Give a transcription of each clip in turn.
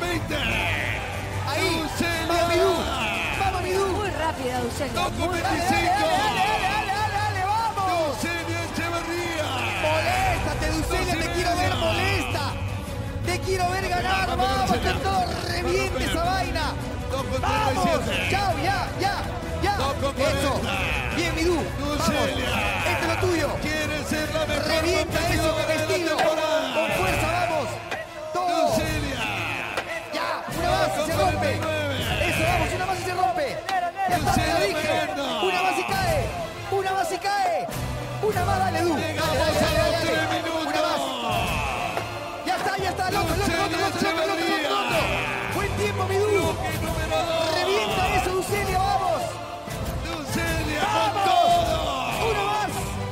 20. Ahí. Vamos, Midú. Vamos, Midú. Muy rápida, Ducelia. 2 con muy Dale, 25. dale, dale, dale, dale, dale, vamos. Echeverría. Moléstate, te quiero ver molesta. Te quiero ver ganar, vamos, que todo reviente esa vaina. 2 con Vamos, 37. chao, Una más, dale, Du. Dale, dale, dale, dale. 3 minutos. Una más. Ya está, ya está. Loco, loco, loco, loco, loco, loco, loco. Buen tiempo, mi Du. Bloque número 2. Revienta eso, Ducelia, vamos. Ducelia con ¡Vamos! todo. Uno más.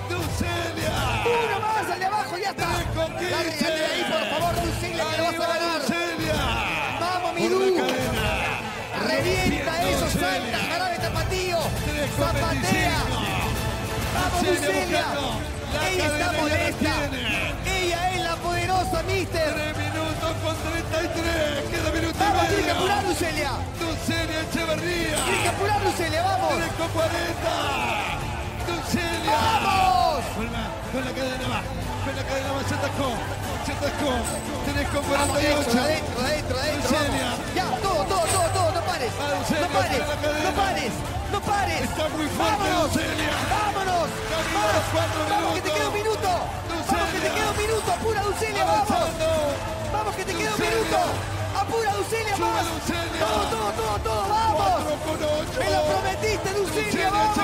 Ducelia. Uno más, al de abajo, ya está. Quince. de ahí, por favor, Ducelia, que lo vas a ganar. Vamos, mi Por Du. la cadena. Revienta eso, salta, jarabe tapatío. 25. Ella está molesta. Ella es la poderosa, mister. 3 minutos con 33. Queda minuto y Vamos, tiene que apurar, medio. Ducelia. Ducelia Echeverría. Tiene que apurar, Ducelia, vamos. 3 con 40. Ducelia. ¡Vamos! Con la, cadena va. Con la cadena va. Se atacó. Se atacó. 3 con Vamos, adentro, 48. adentro, adentro, adentro. Ducelia. vamos. Ya, todo, todo, todo, todo, no pares. No pares, no pares, no pares. Está muy fuerte Vámonos, Más. Vamos, que te queda un minuto. Vamos, que te queda un minuto. Apura, Ducelia, vamos. Vamos, que te queda un minuto. Apura, Ducelia, más. Todo, todo, todo, todo, vamos. 4 con 8. Me lo prometiste, Ducelia, vamos.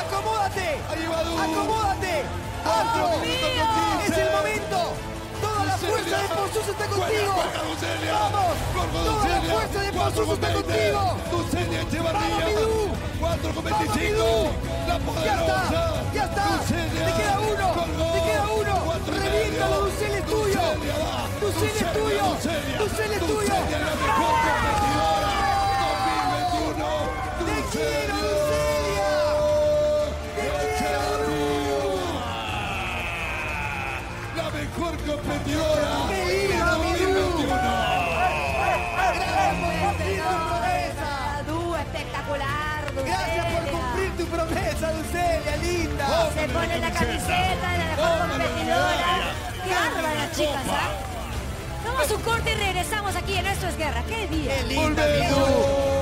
Acomódate. Acomódate. Con Es el momento. Toda la fuerza de Ponzus está contigo. Vamos. Toda la fuerza de con está 20. contigo. Vamos, Midú. 4 con Vamos, 25. Midú. La Ya poderosa. Espectacular. Gracias por cumplir tu promesa, Ducelia, linda. Se pone la camiseta de la mejor competidora. Qué bárbara, chicas, ¿ah? Vamos a un corte y regresamos aquí en Esto es Guerra. ¡Qué día! Qué.